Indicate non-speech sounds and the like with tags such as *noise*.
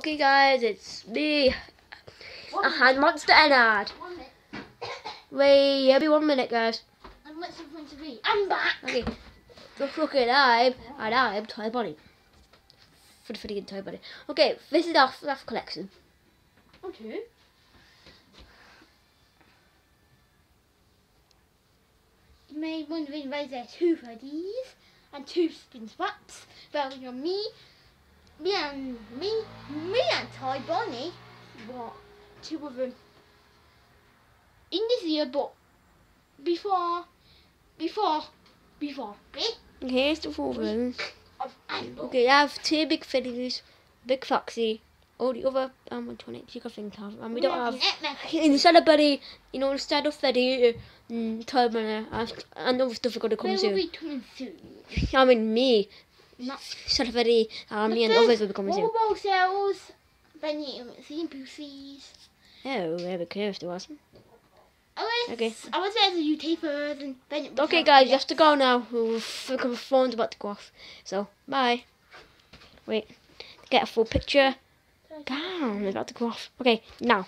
Okay, guys, it's me, One a hand monster Ennard. Minute. Wait, yeah, be one minute, guys. I'm the point to be? I'm back. Okay, look at I'm, and I'm Toy Bonnie. For the freaking Toy Bonnie. Okay, this is our stuff collection. Okay. You may wondering why there's two Freddies and two spin spots. Well, you're me, me and me, me Bonnie. What? Two of them. In this year, but before, before, before, okay? Here's the four Of Amber. Okay, I have two big Freddies, Big Foxy, all the other um, electronics you can think of, and we don't have. *laughs* Instead of Buddy, you know, instead of Freddy, mm, Toy Bonnie, and other stuff are going to come soon. coming soon? I mean, me. Not Instead of Freddy, uh, me and others will be coming soon. Wobble then um, you see Boosies. Oh, close to us. Oh, I was, Okay. I was there as a first, and then Okay, guys, you have to go now. The phone's about to go off. So, bye. Wait, get a full picture. Damn, it's about to go off. Okay, now.